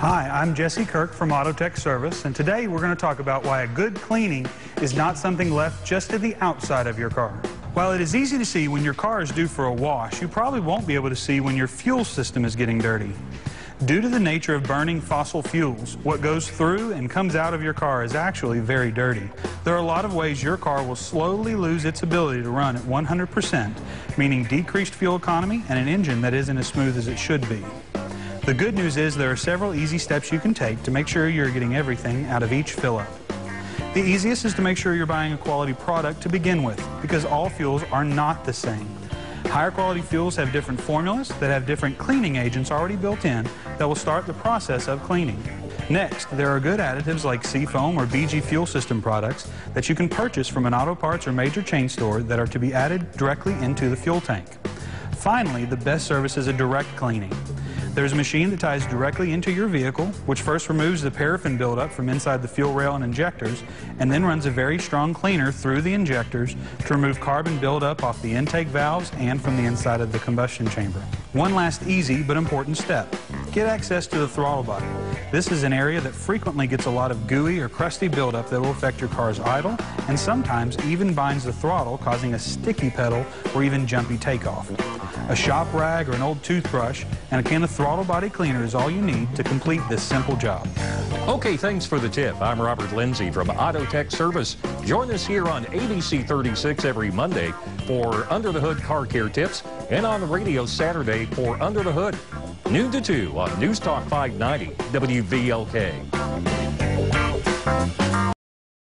Hi, I'm Jesse Kirk from Auto Tech Service, and today we're going to talk about why a good cleaning is not something left just to the outside of your car. While it is easy to see when your car is due for a wash, you probably won't be able to see when your fuel system is getting dirty. Due to the nature of burning fossil fuels, what goes through and comes out of your car is actually very dirty. There are a lot of ways your car will slowly lose its ability to run at 100%, meaning decreased fuel economy and an engine that isn't as smooth as it should be. The good news is there are several easy steps you can take to make sure you're getting everything out of each fill-up. The easiest is to make sure you're buying a quality product to begin with, because all fuels are not the same. Higher quality fuels have different formulas that have different cleaning agents already built in that will start the process of cleaning. Next, there are good additives like Seafoam or BG Fuel System products that you can purchase from an auto parts or major chain store that are to be added directly into the fuel tank. Finally, the best service is a direct cleaning. There's a machine that ties directly into your vehicle, which first removes the paraffin buildup from inside the fuel rail and injectors, and then runs a very strong cleaner through the injectors to remove carbon buildup off the intake valves and from the inside of the combustion chamber. One last easy but important step. Get access to the throttle body. This is an area that frequently gets a lot of gooey or crusty buildup that will affect your car's idle and sometimes even binds the throttle, causing a sticky pedal or even jumpy takeoff. A shop rag or an old toothbrush and a can of throttle body cleaner is all you need to complete this simple job. Okay, thanks for the tip. I'm Robert Lindsay from Auto Tech Service. Join us here on ABC 36 every Monday for Under the Hood car care tips and on the radio Saturday for Under the Hood. Noon to 2 on News Talk 590 WVLK.